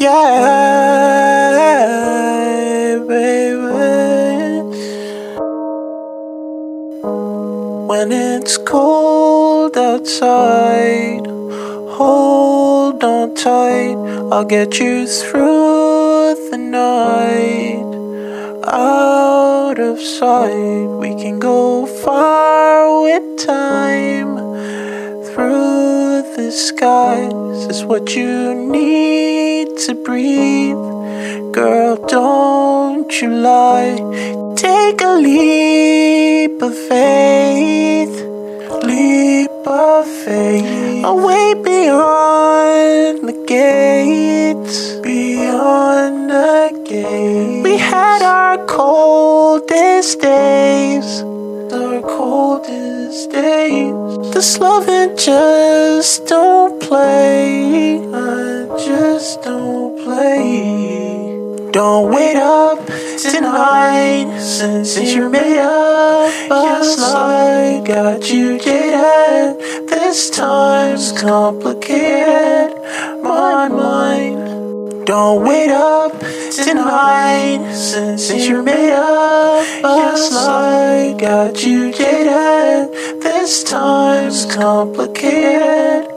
Yeah, baby. When it's cold outside, hold on tight. I'll get you through the night. Out of sight, we can go far with time through the skies is what you need to breathe. Girl, don't you lie. Take a leap of faith, leap of faith, away beyond the gates, beyond the gates. We had our coldest days, our coldest days. This loving just don't play. Since you made up last night. Got you jaded. This time's complicated. My mind. Don't wait up tonight since you made up last night. Got you jaded. This time's complicated.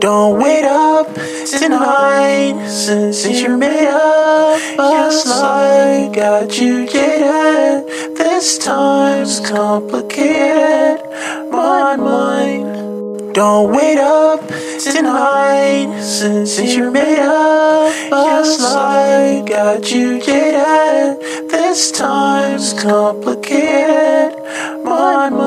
Don't wait up tonight since you made up last night. Got you jaded. This time's complicated. My mind. Don't wait up tonight since you made up last night. Got you jaded. This time's complicated. My mind.